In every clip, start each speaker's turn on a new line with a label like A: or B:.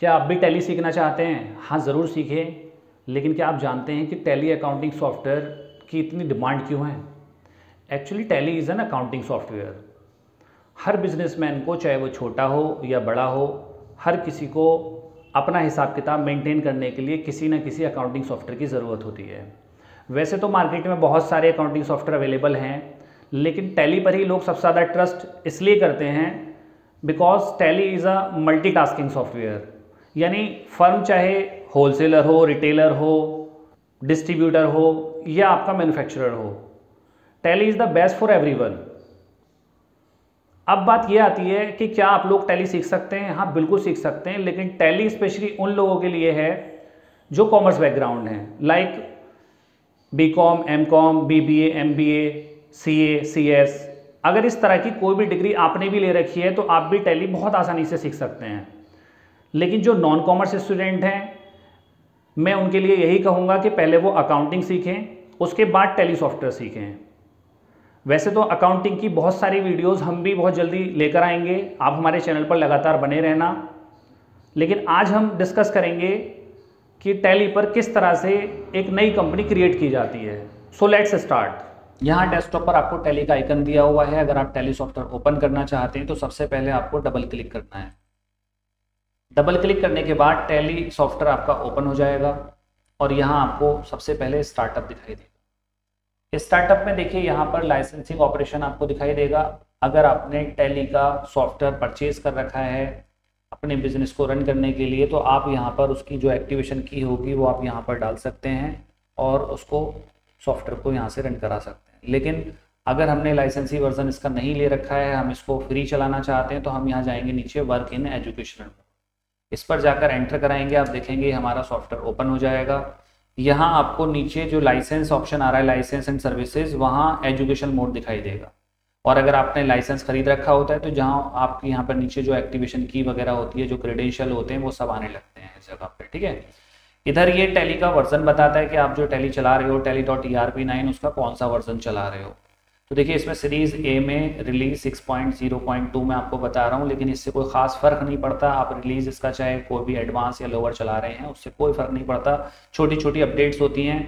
A: क्या आप भी टैली सीखना चाहते हैं? हाँ ज़रूर सीखें। लेकिन क्या आप जानते हैं कि टैली अकाउंटिंग सॉफ्टवेयर की इतनी डिमांड क्यों है? Actually Tally is an accounting software her businessman को, चाहे वो छोटा हो या बड़ा हो, हर किसी को अपना हिसाब किताब मेंटेन करने के लिए किसी न किसी अकाउंटिंग सॉफ्टवेयर की ज़रूरत होती है। वैसे तो मार्केट में बहुत सारे अकाउंटिंग सॉफ्टवेयर अवेलेबल हैं, लेकिन टैली पर ही लोग सबसे ज़्यादा ट्रस्ट इसलिए करते हैं because Tally is a multitasking software यानी फर्म चाहे होलसेलर हो रिटेलर हो डिस्ट्रीब्यूटर हो, या आपका मैन्युफैक्चरर हो Tally is the best for everyone अब बात यह आती है कि क्या आप लोग टैली सीख सकते हैं? हाँ बिल्कुल सीख सकते हैं, लेकिन टैली स्पेशली उन लोगों के लिए है जो कॉमर्स बैकग्राउंड हैं like B Com M Com B B M B C A C S S अगर इस तरह की कोई भी डिग्री आपने भी ले रखी है तो आप भी टैली बहुत आसानी से सीख सकते हैं। लेकिन जो नॉन कॉमर्स स्टूडेंट हैं, मैं उनके लिए यही कहूँगा कि पहले वो अकाउंटिंग सीखें, उसके बाद टेली सॉफ्टवेयर सीखें। वैसे तो अकाउंटिंग की बहुत सारी वीडियोस हम भी बहुत जल्दी लेकर आएँगे। आप हमारे चैनल पर लगातार बने रहना। लेकिन आज हम डिस्कस करेंगे कि टैली पर किस तरह से एक नई कंपनी क्रिएट की जाती है। सो लेट्स स्टार्ट यहाँ डेस्कटॉप पर आपको टैली का आइकन दिया हुआ है। अगर आप टैली सॉफ्टवेयर ओपन करना चाहते हैं तो सबसे पहले आपको डबल क्लिक करना है। डबल क्लिक करने के बाद टैली सॉफ्टवेयर आपका ओपन हो जाएगा और यहाँ आपको सबसे पहले स्टार्टअप दिखाई देगा। स्टार्टअप में देखिए यहाँ पर लाइसेंसिंग ऑपरेशन आपको दिखाई देगा। अगर आपने टैली का सॉफ्टवेयर परचेज कर रखा है अपने बिज़नेस को रन करने के लिए तो आप यहाँ पर उसकी जो एक्टिवेशन की होगी, वो आप यहाँ पर डाल सकते हैं और उसको सॉफ्टवेयर को यहाँ से रन करा सकते हैं। लेकिन अगर हमने लाइसेंसी वर्जन इसका नहीं ले रखा है, हम इसको फ्री चलाना चाहते हैं तो हम यहाँ जाएँगे नीचे वर्क इन एजुकेशनल इस पर जाकर एंटर कराएँगे, आप देखेंगे हमारा सॉफ्टवेयर ओपन हो जाएगा। यहाँ आपको नीचे जो लाइसेंस ऑप्शन आ रहा है, लाइसेंस एंड सर्विसेज़, वहाँ एजुकेशन मोड दिखाई देगा। और अगर आपने लाइसेंस खरीद रखा होता है तो जहाँ आपके यहाँ पर नीचे जो एक्टिवेशन की वगैरह होती है, जो क्रेडेंशियल होते हैं, वो सब आने लगते हैं इस जगह पर ठीक है? इधर ये टैली का वर्जन बताता है कि आप जो टैली चला रहे हो, Tally dot E R P nine, उसका कौन सा वर्जन चला रहे हो? तो देखिए, इसमें सीरीज़ ए में रिलीज़ 6.0.2 में आपको बता रहा हूँ, लेकिन इससे कोई खास फ़र्क नहीं पड़ता। आप रिलीज़ इसका चाहे कोई भी एडवांस या लोअर चला रहे हैं, उससे कोई फ़र्क नहीं पड़ता। छोटी छोटी अपडेट्स होती हैं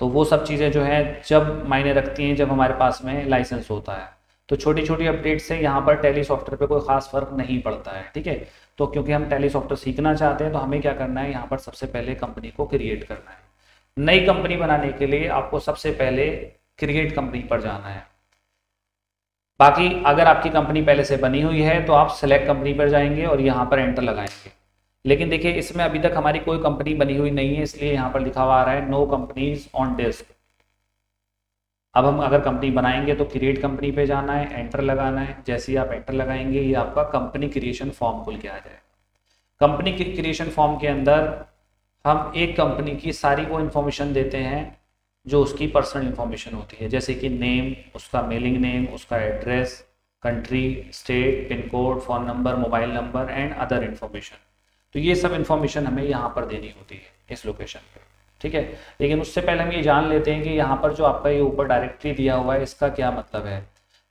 A: तो वो सब चीज़ें जो है, जब मायने रखती हैं, जब हमारे पास में लाइसेंस होता है। तो छोटी छोटी अपडेट से यहाँ पर टेली सॉफ्टवेयर पे कोई खास फ़र्क नहीं पड़ता है, ठीक है? तो क्योंकि हम टेली सॉफ्टवेयर सीखना चाहते हैं तो हमें क्या करना है, यहाँ पर सबसे पहले कंपनी को क्रिएट करना है। नई कंपनी बनाने के लिए आपको सबसे पहले क्रिएट कंपनी पर जाना है। बाकी अगर आपकी कंपनी पहले से बनी हुई है तो आप सेलेक्ट कंपनी पर जाएँगे और यहाँ पर एंटर लगाएँगे। लेकिन देखिए, इसमें अभी तक हमारी कोई कंपनी बनी हुई नहीं है, इसलिए यहाँ पर लिखा हुआ आ रहा है नो कंपनीज़ ऑन डिस्क अब हम अगर कंपनी बनाएँगे तो क्रिएट कंपनी पे जाना है एंटर लगाना है। जैसे ही आप एंटर लगाएँगे, ये आपका कंपनी क्रिएशन फॉर्म खुल के आ जाएगा। कंपनी क्रिएशन फॉर्म के अंदर हम एक कंपनी की सारी वो इन्फॉर्मेशन देते हैं जो उसकी पर्सनल इन्फॉर्मेशन होती है, जैसे कि नेम उसका मेलिंग नेम उसका address country state pin code phone number mobile number and other information तो ये सब इन्फॉर्मेशन हमें यहाँ पर देनी होती है, इस लोकेशन पर ठीक है? लेकिन उससे पहले हम ये जान लेते हैं कि यहाँ पर जो आपका ये ऊपर डायरेक्टरी दिया हुआ है, इसका क्या मतलब है?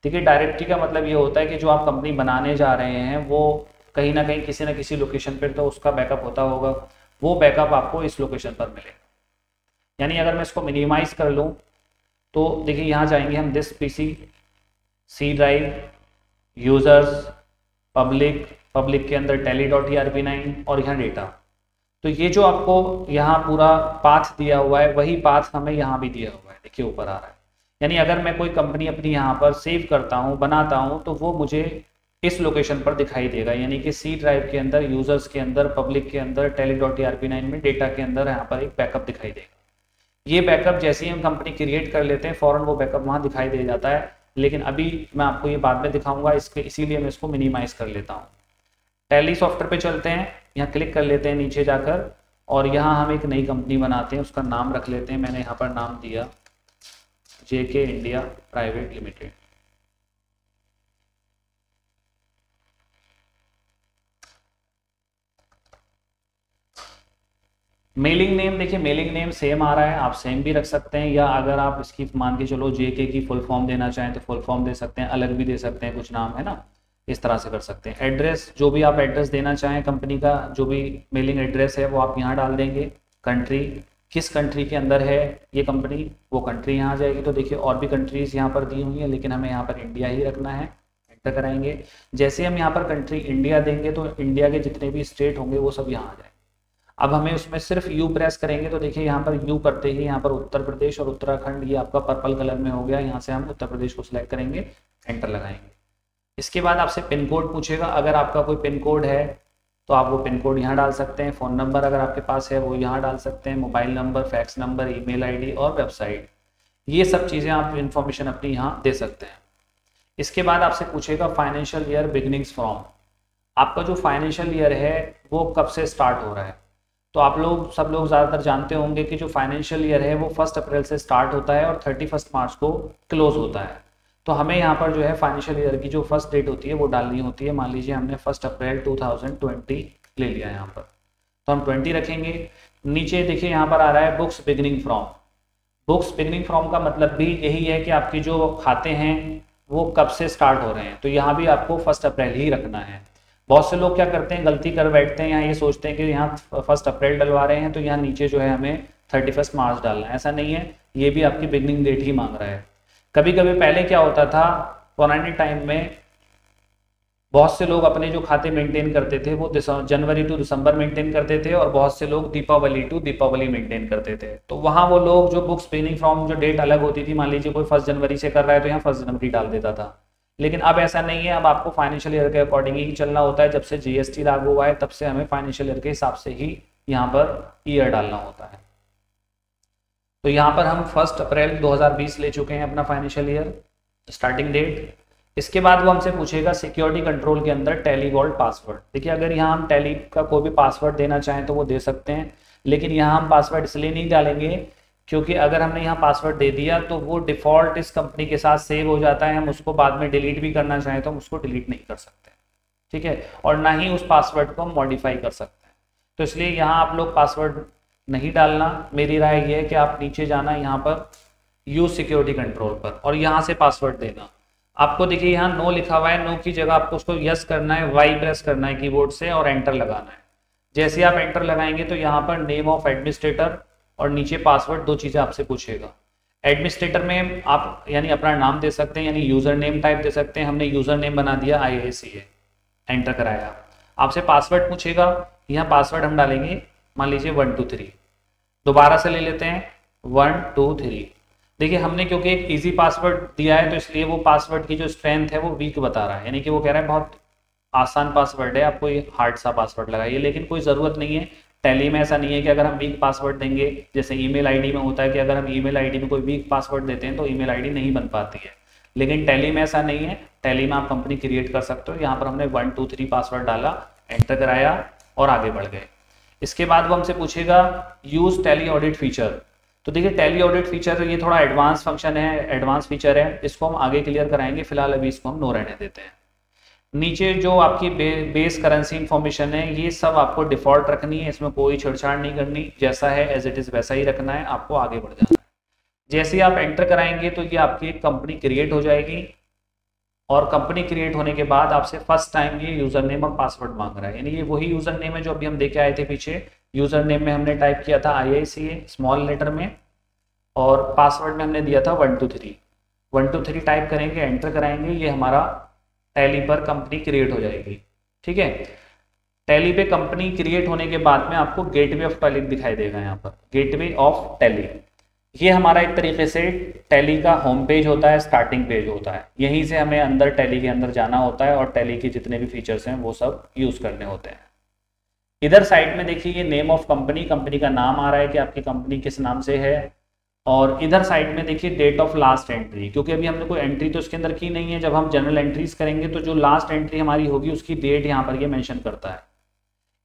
A: ठीक है डायरेक्टरी का मतलब ये होता है कि जो आप कंपनी बनाने जा रहे हैं, वो कहीं ना कहीं किसी ना किसी लोकेशन पर तो उसका बैकअप होता होगा, वो बैकअप आपको इस लोकेशन पर मिलेगा। यानी अगर मैं इसको मिनिमाइज कर लूँ तो देखिए यहाँ जाएँगे हम this PC C drive users public public के अंदर Tally dot E R P nine और यहाँ डेटा तो ये जो आपको यहाँ पूरा पाथ दिया हुआ है, वही पाथ हमें यहाँ भी दिया हुआ है। देखिए ऊपर आ रहा है। यानी अगर मैं कोई कंपनी अपनी यहाँ पर सेव करता हूँ, बनाता हूँ तो वो मुझे इस लोकेशन पर दिखाई देगा। यानी कि सी ड्राइव के अंदर यूज़र्स के अंदर पब्लिक के अंदर Tally dot E R P nine में डेटा के अंदर यहाँ पर एक बैकअप दिखाई देगा। ये बैकअप जैसे ही हम कंपनी क्रिएट कर लेते हैं, फ़ौरन वो बैकअप वहाँ दिखाई दे जाता है। लेकिन अभी मैं आपको ये बाद में दिखाऊँगा, इसके, इसीलिए मैं इसको मिनिमाइज कर लेता हूँ। टैली सॉफ्टवेयर पे चलते हैं, यहाँ क्लिक कर लेते हैं नीचे जाकर, और यहाँ हम एक नई कंपनी बनाते हैं, उसका नाम रख लेते हैं, मैंने यहाँ पर नाम दिया J K India private limited mailing name देखिए मेलिंग नेम सेम आ रहा है, आप सेम भी रख सकते हैं, या अगर आप इसकी, मान के चलो जे के की फुल फॉर्म देना चाहें तो फुल फॉर्म दे सकते हैं, अलग भी दे सकते हैं, कुछ नाम, है ना? इस तरह से कर सकते हैं। एड्रेस जो भी आप एड्रेस देना चाहें कंपनी का, जो भी मेलिंग एड्रेस है, वो आप यहाँ डाल देंगे। कंट्री किस कंट्री के अंदर है ये कंपनी वो कंट्री यहाँ आ जाएगी। तो देखिए, और भी कंट्रीज़ यहाँ पर दी हुई हैं, लेकिन हमें यहाँ पर इंडिया ही रखना है। एंटर कराएँगे। जैसे हम यहाँ पर कंट्री इंडिया देंगे तो इंडिया के जितने भी स्टेट होंगे, वो सब यहाँ आ जाएँगे। अब हमें उसमें सिर्फ़ यू प्रेस करेंगे तो देखिए यहाँ पर यू करते ही यहाँ पर उत्तर प्रदेश और उत्तराखंड ये आपका पर्पल कलर में हो गया। यहाँ से हम उत्तर प्रदेश को सिलेक्ट करेंगे एंटर लगाएँगे। इसके बाद आपसे पिन कोड पूछेगा। अगर आपका कोई पिन कोड है तो आप वो पिन कोड यहाँ डाल सकते हैं। फ़ोन नंबर अगर आपके पास है, वो यहाँ डाल सकते हैं। Mobile number fax number email ID और वेबसाइट ये सब चीज़ें आप इन्फॉर्मेशन अपनी यहाँ दे सकते हैं। इसके बाद आपसे पूछेगा फाइनेंशियल ईयर बिगनिंग्स फ्रॉम आपका जो फाइनेंशियल ईयर है, वो कब से स्टार्ट हो रहा है? तो आप लोग, सब लोग ज़्यादातर जानते होंगे कि जो फाइनेंशियल ईयर है, वो फ़र्स्ट अप्रैल से स्टार्ट होता है और थर्टी फ़र्स्ट मार्च को क्लोज होता है। तो हमें यहाँ पर जो है फाइनेंशियल ईयर की जो फ़र्स्ट डेट होती है, वो डालनी होती है। मान लीजिए हमने फ़र्स्ट अप्रैल 2020 ले लिया यहाँ पर। तो हम 20 रखेंगे। नीचे देखिए यहाँ पर आ रहा है books beginning from books beginning from का मतलब भी यही है कि आपकी जो खाते हैं, वो कब से स्टार्ट हो रहे हैं। तो यहाँ भी आपको फ़र्स्ट अप्रैल ही रखना है। बहुत से लोग क्या करते हैं, गलती कर बैठते हैं यहाँ ये सोचते हैं कि यहाँ फ़र्स्ट अप्रैल डलवा रहे हैं तो यहाँ नीचे जो है हमें थर्टी फ़र्स्ट मार्च डालना है। ऐसा नहीं है, ये भी आपकी बिगनिंग डेट ही मांग रहा है। कभी कभी पहले क्या होता था, पुराने टाइम में बहुत से लोग अपने जो खाते मेंटेन करते थे, वो जनवरी टू दिसंबर मेंटेन करते थे और बहुत से लोग दीपावली टू दीपावली मेंटेन करते थे। तो वहाँ वो लोग जो बुक्स पेनिंग फ्रॉम जो डेट अलग होती थी, मान लीजिए कोई फ़र्स्ट जनवरी से कर रहा है तो यहाँ फ़र्स्ट जनवरी डाल देता था। लेकिन अब ऐसा नहीं है, अब आपको फाइनेंशियल ईयर के अकॉर्डिंग ही चलना होता है। जब से जीएसटी लागू हुआ है, तब से हमें फाइनेंशियल ईयर के हिसाब से ही यहाँ पर ईयर डालना होता है। तो यहाँ पर हम फ़र्स्ट अप्रैल 2020 ले चुके हैं अपना फाइनेंशियल ईयर स्टार्टिंग डेट इसके बाद वो हमसे पूछेगा सिक्योरिटी कंट्रोल के अंदर टेली वॉल्ट पासवर्ड देखिए, अगर यहाँ हम टेली का कोई भी पासवर्ड देना चाहें तो वो दे सकते हैं, लेकिन यहाँ हम पासवर्ड इसलिए नहीं डालेंगे क्योंकि अगर हमने यहाँ पासवर्ड दे दिया तो वो डिफ़ॉल्ट इस कंपनी के साथ सेव हो जाता है। हम उसको बाद में डिलीट भी करना चाहें तो हम उसको डिलीट नहीं कर सकते। ठीक है? और ना ही उस पासवर्ड को हम मॉडिफाई कर सकते हैं। तो इसलिए यहाँ आप लोग पासवर्ड नहीं डालना। मेरी राय ये है कि आप नीचे जाना यहाँ पर यूज़ सिक्योरिटी कंट्रोल पर और यहाँ से पासवर्ड देना। आपको देखिए यहाँ नो लिखा हुआ है। नो की जगह आपको उसको यस करना है वाई प्रेस करना है कीबोर्ड से और एंटर लगाना है। जैसे आप एंटर लगाएँगे तो यहाँ पर नेम ऑफ़ एडमिनिस्ट्रेटर और नीचे पासवर्ड दो चीज़ें आपसे पूछेगा। एडमिनिस्ट्रेटर में आप यानी अपना नाम दे सकते हैं, यानी यूज़र नेम टाइप दे सकते हैं। हमने यूज़र नेम बना दिया आई ए सी एंटर कराया। आपसे पासवर्ड पूछेगा, यहाँ पासवर्ड हम डालेंगे, मान लीजिए वन टू थ्री दोबारा से ले लेते हैं वन टू थ्री देखिए, हमने क्योंकि एक इजी पासवर्ड दिया है तो इसलिए वो पासवर्ड की जो स्ट्रेंथ है, वो वीक बता रहा है। यानी कि वो कह रहा है, बहुत आसान पासवर्ड है, आपको ये हार्ड सा पासवर्ड लगाइए लेकिन कोई ज़रूरत नहीं है टैली में ऐसा नहीं है कि अगर हम वीक पासवर्ड देंगे, जैसे ईमेल आईडी में होता है कि अगर हम ईमेल आईडी में कोई वीक पासवर्ड देते हैं तो ईमेल आईडी नहीं बन पाती है। लेकिन टैली में ऐसा नहीं है। टैली में आप कंपनी क्रिएट कर सकते हो। यहाँ पर हमने वन टू थ्री पासवर्ड डाला एंटर कराया और आगे बढ़ गए। इसके बाद वो हमसे पूछेगा यूज़ टेली ऑडिट फीचर तो देखिए टेली ऑडिट फीचर ये थोड़ा एडवांस फ़ंक्शन है एडवांस फीचर है। इसको हम आगे क्लियर कराएँगे, फ़िलहाल अभी इसको हम नो रहने देते हैं। नीचे जो आपकी बे, बेस करेंसी इंफॉर्मेशन है ये सब आपको डिफ़ॉल्ट रखनी है इसमें कोई छेड़छाड़ नहीं करनी जैसा है एज इट इज़ वैसा ही रखना है आपको आगे बढ़ जाना है। जैसे ही आप एंटर कराएँगे तो ये आपकी कंपनी क्रिएट हो जाएगी। और कंपनी क्रिएट होने के बाद आपसे फ़र्स्ट टाइम ये यूज़र नेम और पासवर्ड मांग रहा है। यानी ये वही यूज़र नेम है जो अभी हम देखे आए थे पीछे। यूज़र नेम में हमने टाइप किया था आई स्मॉल लेटर में। और पासवर्ड में हमने दिया था one two three one two three type करेंगे एंटर कराएँगे ये हमारा टैली पर कंपनी क्रिएट हो जाएगी। ठीक है? टैली पे कंपनी क्रिएट होने के बाद में आपको गेटवे ऑफ़ टैली दिखाई देगा यहाँ पर। गेटवे ऑफ़ टैली ये हमारा एक तरीके से टैली का होम पेज होता है स्टार्टिंग पेज होता है। यहीं से हमें अंदर टैली के अंदर जाना होता है और टैली के जितने भी फीचर्स हैं, वो सब यूज़ करने होते हैं। इधर साइड में देखिए, ये नेम ऑफ़ कंपनी कंपनी का नाम आ रहा है कि आपकी कंपनी किस नाम से है? और इधर साइड में देखिए डेट ऑफ़ लास्ट एंट्री क्योंकि अभी हमने कोई एंट्री तो इसके अंदर की नहीं है। जब हम जनरल एंट्रीज करेंगे तो जो लास्ट एंट्री हमारी होगी, उसकी डेट यहाँ पर ये मेंशन करता है।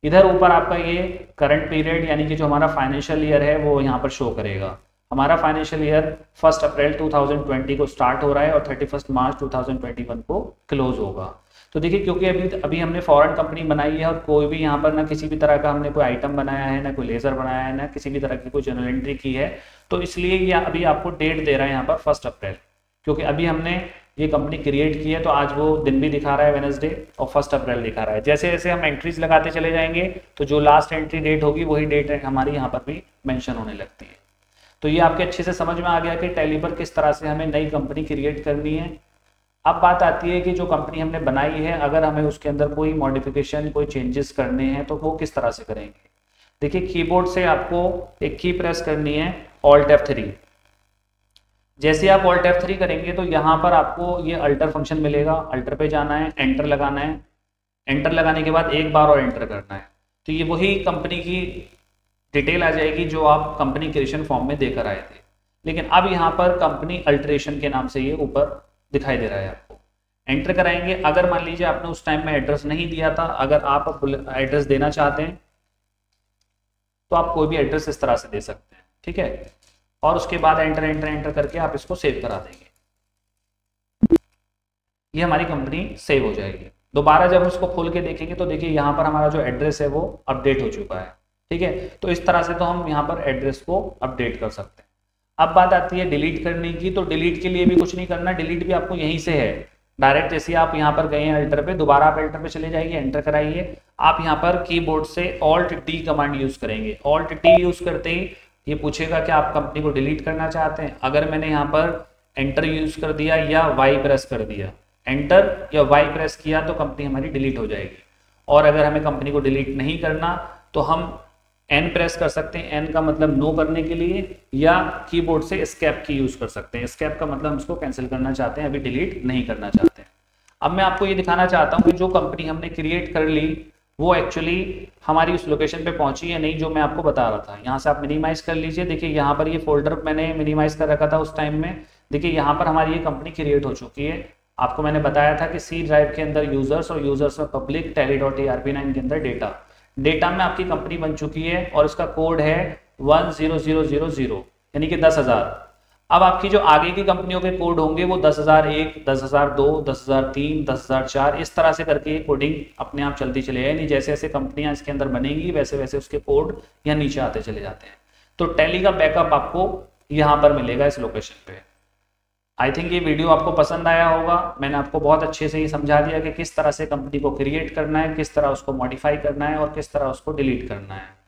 A: इधर ऊपर आपका ये करंट पीरियड यानी कि जो हमारा फाइनेंशियल ईयर है, वो यहाँ पर शो करेगा। हमारा फाइनेंशियल ईयर फ़र्स्ट अप्रैल 2020 को स्टार्ट हो रहा है और थर्टी फ़र्स्ट मार्च 2021 को क्लोज होगा। तो देखिए, क्योंकि अभी अभी हमने फॉरेन कंपनी बनाई है और कोई भी यहाँ पर ना किसी भी तरह का हमने कोई आइटम बनाया है, ना कोई लेज़र बनाया है, ना किसी भी तरह की कोई जनरल एंट्री की है तो इसलिए ये अभी आपको डेट दे रहा है यहाँ पर फ़र्स्ट अप्रैल क्योंकि अभी हमने ये कंपनी क्रिएट की है तो आज वो दिन भी दिखा रहा है वेनसडे और फ़र्स्ट अप्रैल दिखा रहा है। जैसे जैसे हम एंट्रीज लगाते चले जाएँगे तो जो लास्ट एंट्री डेट होगी, वही डेट हमारी यहाँ पर भी मैंशन होने लगती है। तो ये आपके अच्छे से समझ में आ गया कि टैली पर किस तरह से हमें नई कंपनी क्रिएट करनी है। अब बात आती है कि जो कंपनी हमने बनाई है, अगर हमें उसके अंदर कोई मॉडिफिकेशन कोई चेंजेस करने हैं तो वो किस तरह से करेंगे? देखिए कीबोर्ड से आपको एक की प्रेस करनी है ऑल्ट एफ़ थ्री जैसे आप ऑल्ट एफ़ थ्री करेंगे तो यहाँ पर आपको ये अल्टर फ़ंक्शन मिलेगा। अल्टर पे जाना है एंटर लगाना है। एंटर लगाने के बाद एक बार और एंटर करना है। तो ये वही कंपनी की डिटेल आ जाएगी जो आप कंपनी क्रिएशन फॉर्म में देकर आए थे। लेकिन अब यहाँ पर कंपनी अल्ट्रेशन के नाम से ये ऊपर दिखाई दे रहा है आपको। एंटर कराएँगे। अगर मान लीजिए आपने उस टाइम में एड्रेस नहीं दिया था, अगर आप एड्रेस देना चाहते हैं तो आप कोई भी एड्रेस इस तरह से दे सकते हैं, ठीक है? और उसके बाद एंटर एंटर एंटर करके आप इसको सेव करा देंगे। ये हमारी कंपनी सेव हो जाएगी। दोबारा जब इसको खोल के देखेंगे तो देखिए यहाँ पर हमारा जो एड्रेस है वो अपडेट हो चुका है, ठीक है? तो इस तरह से तो हम यहाँ पर एड्रेस को अपडेट कर सकते हैं। अब बात आती है डिलीट करने की तो डिलीट के लिए भी कुछ नहीं करना डिलीट भी आपको यहीं से है। डायरेक्ट जैसे आप यहाँ पर गए हैं अल्टर पे, दोबारा आप अल्टर पे चले जाइए, एंटर कराइए। आप यहाँ पर कीबोर्ड से ऑल्ट टी कमांड यूज़ करेंगे। ऑल्ट टी यूज़ करते ही ये पूछेगा कि आप कंपनी को डिलीट करना चाहते हैं। अगर मैंने यहाँ पर एंटर यूज़ कर दिया या वाई प्रेस कर दिया एंटर या वाई प्रेस किया तो कंपनी हमारी डिलीट हो जाएगी। और अगर हमें कंपनी को डिलीट नहीं करना तो हम एन प्रेस कर सकते हैं। एन का मतलब नो करने के लिए या कीबोर्ड से स्केप की यूज़ कर सकते हैं। स्केप का मतलब इसको कैंसिल करना चाहते हैं, अभी डिलीट नहीं करना चाहते हैं। अब मैं आपको ये दिखाना चाहता हूँ कि जो कंपनी हमने क्रिएट कर ली, वो एक्चुअली हमारी उस लोकेशन पे पहुँची है नहीं, जो मैं आपको बता रहा था। यहाँ से आप मिनिमाइज कर लीजिए। देखिए, यहाँ पर ये फोल्डर मैंने मिनिमाइज कर रखा था उस टाइम में। देखिए, यहाँ पर हमारी ये कंपनी क्रिएट हो चुकी है। आपको मैंने बताया था कि सी ड्राइव के अंदर यूज़र्स और यूज़र्स में public Tally dot A R P nine के अंदर डेटा डेटा में आपकी कंपनी बन चुकी है और इसका कोड है one zero zero zero zero, यानी कि दस हज़ार। अब आपकी जो आगे की कंपनियों के कोड होंगे, वो दस हज़ार एक, दस हज़ार दो, दस हज़ार तीन, दस हज़ार चार, इस तरह से करके कोडिंग अपने आप चलती चले जाए जैसे जैसे कंपनियाँ इसके अंदर बनेंगी, वैसे वैसे उसके कोड यहाँ नीचे आते चले जाते हैं। तो टैली का बैकअप आपको यहाँ पर मिलेगा इस लोकेशन पे। आई थिंक ये वीडियो आपको पसंद आया होगा। मैंने आपको बहुत अच्छे से ये समझा दिया कि किस तरह से कंपनी को क्रिएट करना है, किस तरह उसको मॉडिफाई करना है और किस तरह उसको डिलीट करना है।